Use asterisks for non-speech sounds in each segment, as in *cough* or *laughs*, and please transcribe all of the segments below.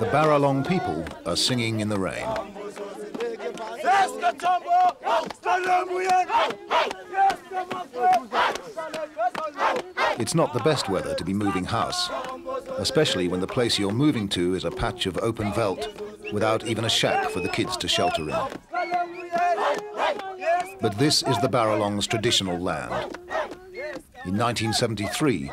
The Baralong people are singing in the rain. It's not the best weather to be moving house, especially when the place you're moving to is a patch of open veldt without even a shack for the kids to shelter in. But this is the Baralong's traditional land. In 1973,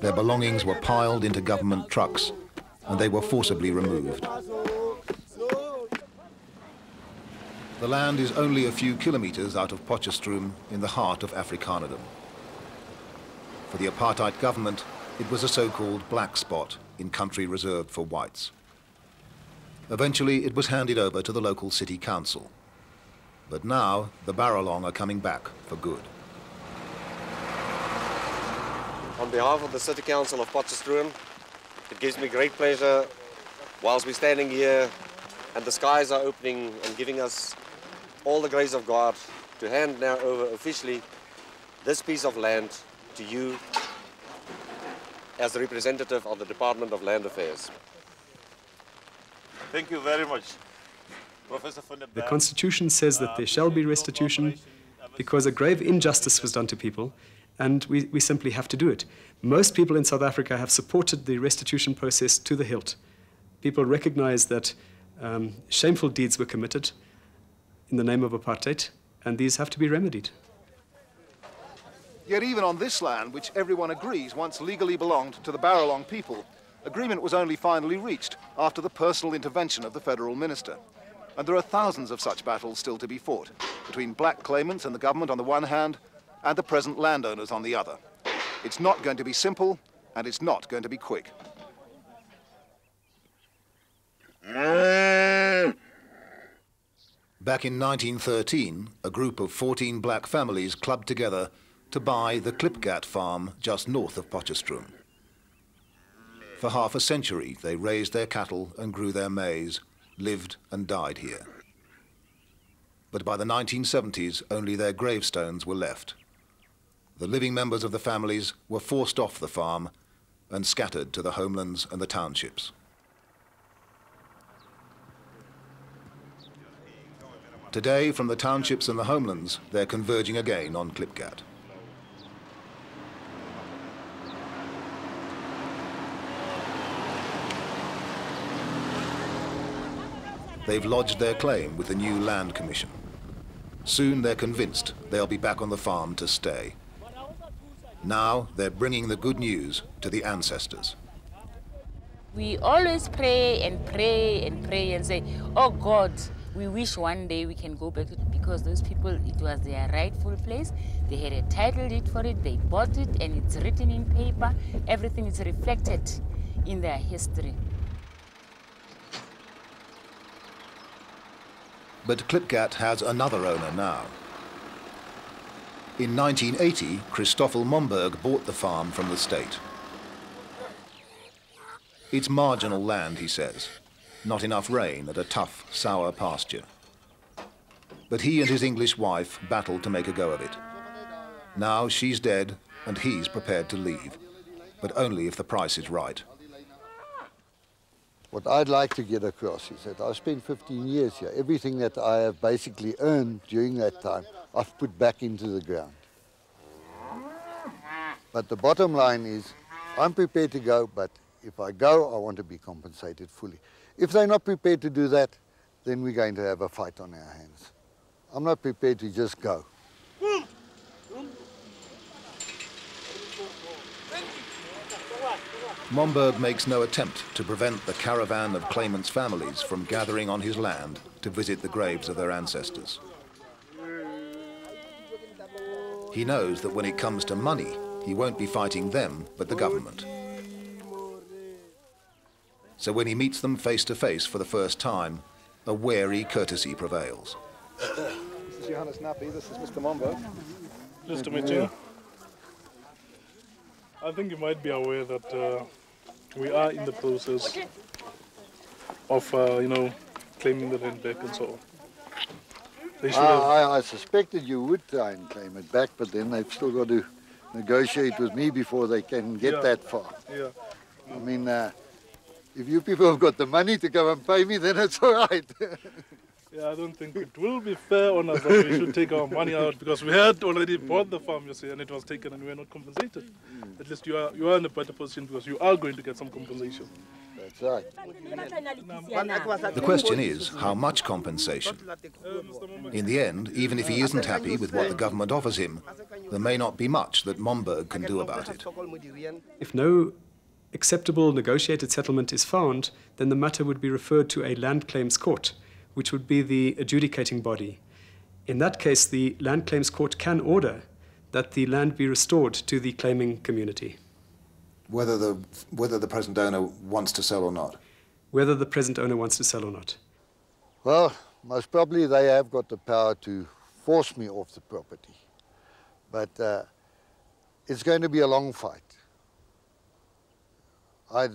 their belongings were piled into government trucks and they were forcibly removed. The land is only a few kilometers out of Potchefstroom in the heart of Afrikanerdom. For the apartheid government, it was a so-called black spot in country reserved for whites. Eventually, it was handed over to the local city council. But now, the Baralong are coming back for good. On behalf of the City Council of Potchefstroom, it gives me great pleasure whilst we're standing here and the skies are opening and giving us all the grace of God to hand now over officially this piece of land to you as the representative of the Department of Land Affairs. Thank you very much. Professor the Constitution says that there shall be restitution because a grave injustice was done to people, and we, we simply have to do it. Most people in South Africa have supported the restitution process to the hilt. People recognize that um, shameful deeds were committed in the name of apartheid, and these have to be remedied. Yet even on this land, which everyone agrees once legally belonged to the Baralong people, agreement was only finally reached after the personal intervention of the federal minister. And there are thousands of such battles still to be fought, between black claimants and the government on the one hand, and the present landowners on the other. It's not going to be simple, and it's not going to be quick. Back in 1913, a group of 14 black families clubbed together to buy the Klipgat farm just north of Potchefstroom. For half a century, they raised their cattle and grew their maize, lived and died here. But by the 1970s, only their gravestones were left. The living members of the families were forced off the farm and scattered to the homelands and the townships. Today, from the townships and the homelands, they're converging again on Klipgat. They've lodged their claim with the new Land Commission. Soon they're convinced they'll be back on the farm to stay. Now they're bringing the good news to the ancestors. We always pray and pray and pray and say, oh God, we wish one day we can go back because those people, it was their rightful place. They had a title deed for it, they bought it, and it's written in paper. Everything is reflected in their history. But Klipgat has another owner now. In 1980, Christoffel Momberg bought the farm from the state. It's marginal land, he says, not enough rain and a tough, sour pasture. But he and his English wife battled to make a go of it. Now she's dead and he's prepared to leave, but only if the price is right. What I'd like to get across is that I've spent 15 years here. Everything that I have basically earned during that time, I've put back into the ground. But the bottom line is, I'm prepared to go, but if I go, I want to be compensated fully. If they're not prepared to do that, then we're going to have a fight on our hands. I'm not prepared to just go. Momberg makes no attempt to prevent the caravan of claimants' families from gathering on his land to visit the graves of their ancestors. He knows that when it comes to money, he won't be fighting them, but the government. So when he meets them face to face for the first time, a wary courtesy prevails. This is Johannes Nappy, this is Mr. Momberg. Nice to meet you. I think you might be aware that uh, we are in the process of, uh, you know, claiming the land back and so on. I, I, I suspected you would try and claim it back, but then they've still got to negotiate with me before they can get Yeah. that far. yeah. I mean, uh, if you people have got the money to come and pay me, then it's all right. *laughs* Yeah, I don't think it will be fair on us that we should take our money out because we had already bought the farm, you see, and it was taken and we were not compensated. At least you are you are in a better position because you are going to get some compensation. That's right. The question is, how much compensation? In the end, even if he isn't happy with what the government offers him, there may not be much that Momberg can do about it. If no acceptable negotiated settlement is found, then the matter would be referred to a land claims court, which would be the adjudicating body. In that case, the land claims court can order that the land be restored to the claiming community, Whether the, whether the present owner wants to sell or not. whether the present owner wants to sell or not. Well, most probably they have got the power to force me off the property. But uh, it's going to be a long fight. I,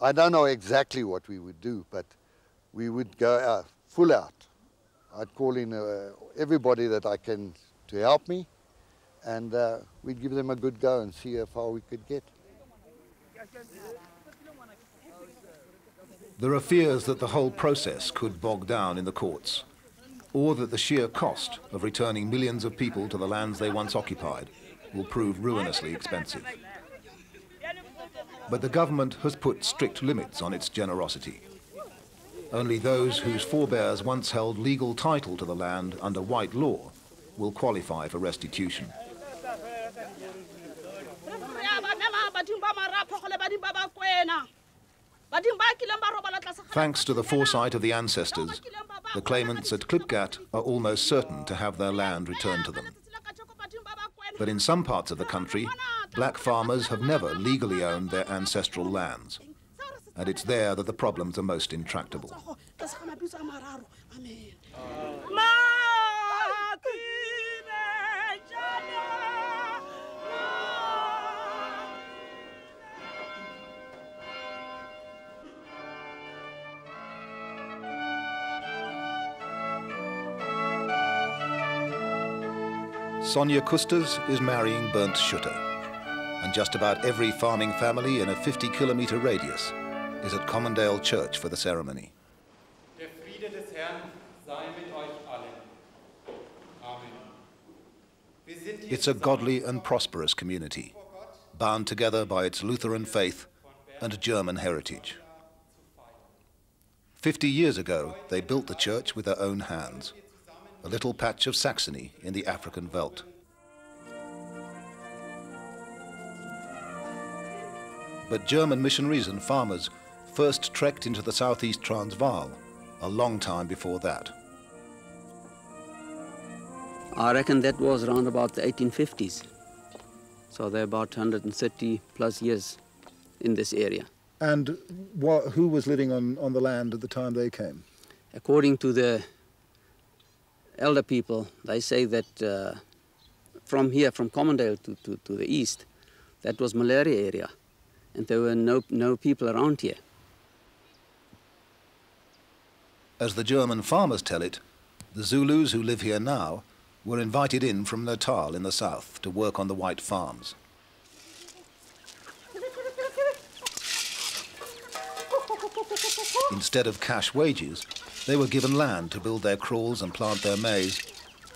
I don't know exactly what we would do, but we would go out, full out. I'd call in uh, everybody that I can to help me, and uh, we'd give them a good go and see how far we could get. There are fears that the whole process could bog down in the courts, or that the sheer cost of returning millions of people to the lands they once occupied will prove ruinously expensive. But the government has put strict limits on its generosity. Only those whose forebears once held legal title to the land under white law will qualify for restitution. Thanks to the foresight of the ancestors, the claimants at Klipgat are almost certain to have their land returned to them. But in some parts of the country, black farmers have never legally owned their ancestral lands. And it's there that the problems are most intractable. Sonia Kustas is marrying Bernd Schutter, and just about every farming family in a 50 kilometer radius is at Commondale Church for the ceremony. Der Friede des Herrn sei mit euch allen. Amen. Wir sind hier It's a godly and prosperous community, bound together by its Lutheran faith and German heritage. Fifty years ago, they built the church with their own hands, a little patch of Saxony in the African veldt. But German missionaries and farmers first trekked into the southeast Transvaal a long time before that. I reckon that was around about the 1850s. So they're about 130 plus years in this area. And what, who was living on, on the land at the time they came? According to the elder people, they say that uh, from here, from Commondale to, to, to the east, that was malaria area. And there were no, no people around here. As the German farmers tell it, the Zulus who live here now were invited in from Natal in the south to work on the white farms. Instead of cash wages, they were given land to build their kraals and plant their maize,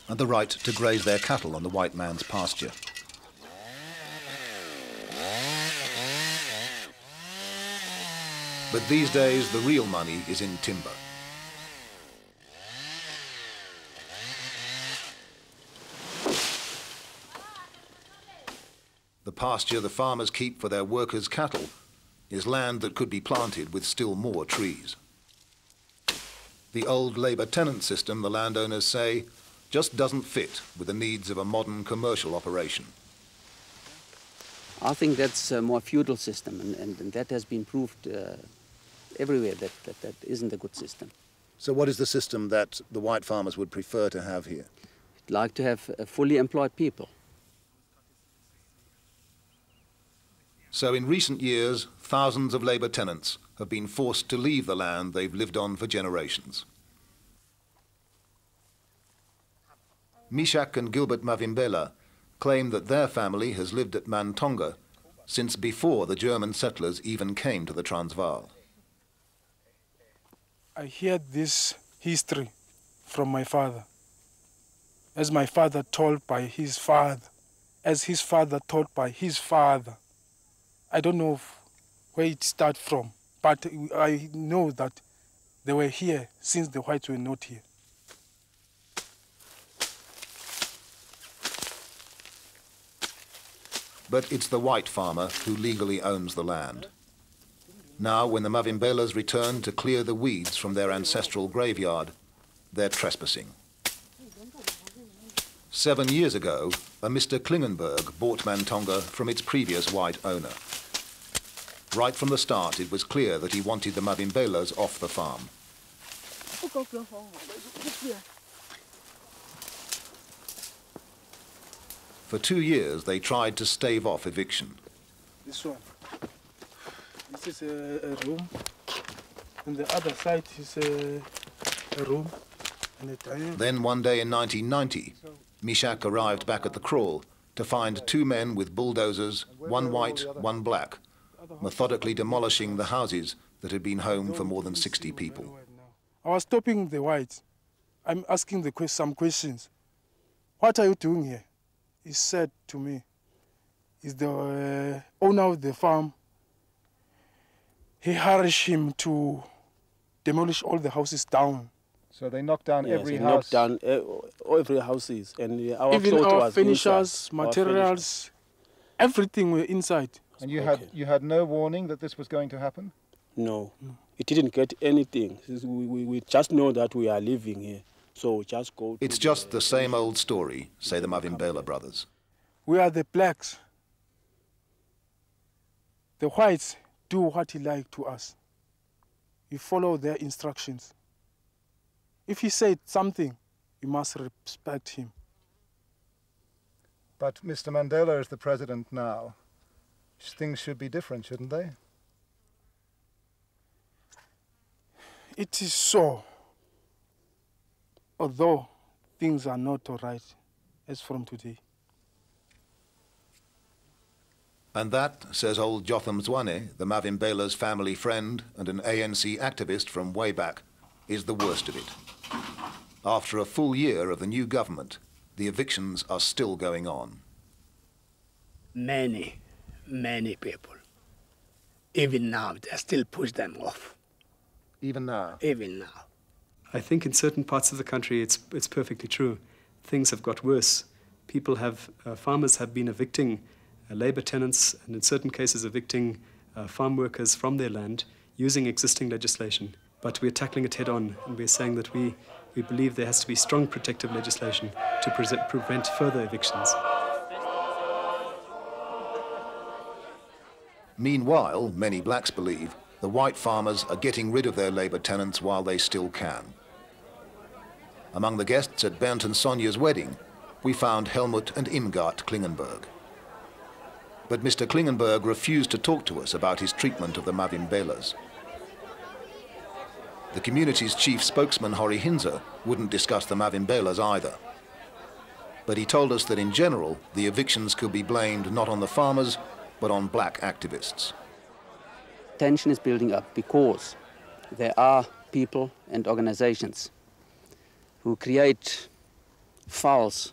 and the right to graze their cattle on the white man's pasture. But these days, the real money is in timber. Pasture the farmers keep for their workers' cattle is land that could be planted with still more trees. The old labour tenant system, the landowners say, just doesn't fit with the needs of a modern commercial operation. I think that's a more feudal system, and, and, and that has been proved uh, everywhere that, that that isn't a good system. So, what is the system that the white farmers would prefer to have here? I'd like to have uh, fully employed people. So in recent years, thousands of labour tenants have been forced to leave the land they've lived on for generations. Mishak and Gilbert Mavimbela claim that their family has lived at Mantonga since before the German settlers even came to the Transvaal. I heard this history from my father, as my father told by his father, as his father told by his father. I don't know where it started from, but I know that they were here since the whites were not here. But it's the white farmer who legally owns the land. Now, when the Mavimbelas return to clear the weeds from their ancestral graveyard, they're trespassing. Seven years ago, a Mr. Klingenberg bought Mantonga from its previous white owner. Right from the start, it was clear that he wanted the Mavimbelas off the farm. For two years, they tried to stave off eviction. This one. This is a, a room. And the other side is a, a room and a. Then one day in 1990, Mishak arrived back at the kraal to find two men with bulldozers, one white, one black, methodically demolishing the houses that had been home for more than 60 people. I was stopping the whites. I'm asking the que- some questions. What are you doing here? He said to me, is the uh, owner of the farm. He harassed him to demolish all the houses down. So they knocked down Yes, every he house. knocked down uh, every houses, and our Even our was finishers, inside. Our materials, everything were inside. And you had you had no warning that this was going to happen. No, it didn't get anything. We, we, we just know that we are living here, so we just go. to It's just the same old story, say the Mavimbela brothers. We are the blacks. The whites do what he like to us. We follow their instructions. If he said something, you must respect him. But Mr. Mandela is the president now. Things should be different, shouldn't they? It is so. Although things are not all right as from today. And that, says old Jotham Zwane, the Mavimbela's family friend and an ANC activist from way back, is the worst of it. After a full year of the new government, the evictions are still going on. Many, many people, even now, they still push them off. Even now? Even now. I think in certain parts of the country it's, it's perfectly true. Things have got worse. People have, uh, farmers have been evicting uh, labor tenants and in certain cases evicting uh, farm workers from their land using existing legislation. But we're tackling it head on and we're saying that we, we believe there has to be strong protective legislation to pre- prevent further evictions. Meanwhile, many blacks believe the white farmers are getting rid of their labor tenants while they still can. Among the guests at Bernd and Sonia's wedding, we found Helmut and Irmgard Klingenberg. But Mr. Klingenberg refused to talk to us about his treatment of the Mavimbelas. The community's chief spokesman, Hori Hinza, wouldn't discuss the Mavimbelas either. But he told us that in general, the evictions could be blamed not on the farmers, but on black activists. Tension is building up because there are people and organizations who create false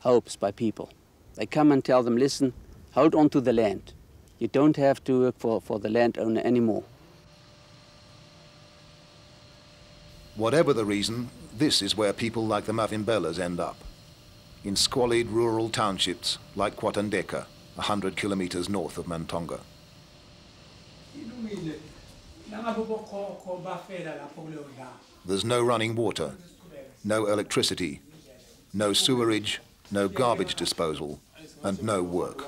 hopes by people. They come and tell them, listen, hold on to the land. You don't have to work for, for the landowner anymore. Whatever the reason, this is where people like the Mavimbelas end up. In squalid rural townships like Kwatandeka, 100 kilometers north of Mantonga. There's no running water, no electricity, no sewerage, no garbage disposal, and no work.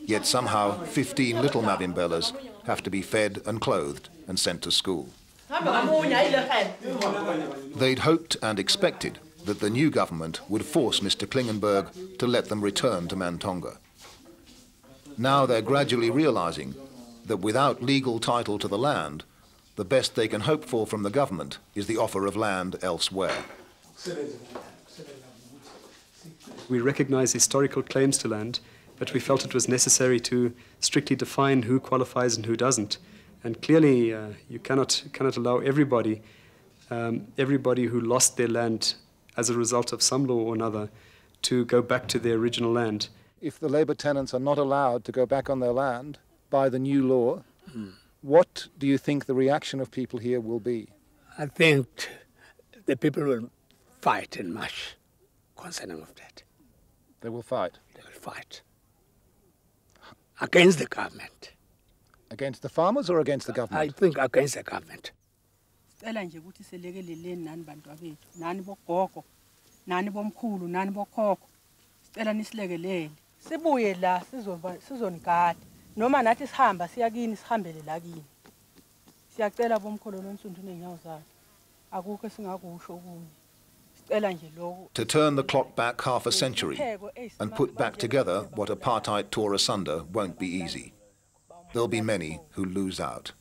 Yet somehow 15 little Mavimbelas have to be fed and clothed and sent to school. They'd hoped and expected that the new government would force Mr. Klingenberg to let them return to Mantonga. Now they're gradually realizing that without legal title to the land, the best they can hope for from the government is the offer of land elsewhere. We recognize historical claims to land, but we felt it was necessary to strictly define who qualifies and who doesn't. And clearly, uh, you cannot, cannot allow everybody, um, everybody who lost their land as a result of some law or another to go back to their original land. If the Labour tenants are not allowed to go back on their land by the new law, hmm. what do you think the reaction of people here will be? I think the people will fight in much concerning of that. They will fight. They will fight against the government. Against the farmers or against the government? I think against the government. sicela nje ukuthi selekeleleni nani bantwabethu nani bogogo nani bomkhulu nani bokhokho sicela nisilekelele sibuye la sizoba- sizonigada noma nathi sihamba siya kini sihambele la kini. Siyacela ney'nyawo zakhe. Akukho esingakusho okunye. Sicela nje lokho. To turn the clock back half a century and put back together what apartheid tore asunder won't be easy. There'll be many who lose out.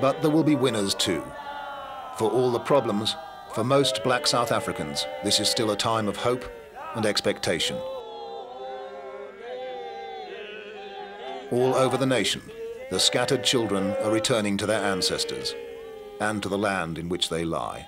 But there will be winners too. For all the problems, for most black South Africans, this is still a time of hope and expectation. All over the nation, the scattered children are returning to their ancestors and to the land in which they lie.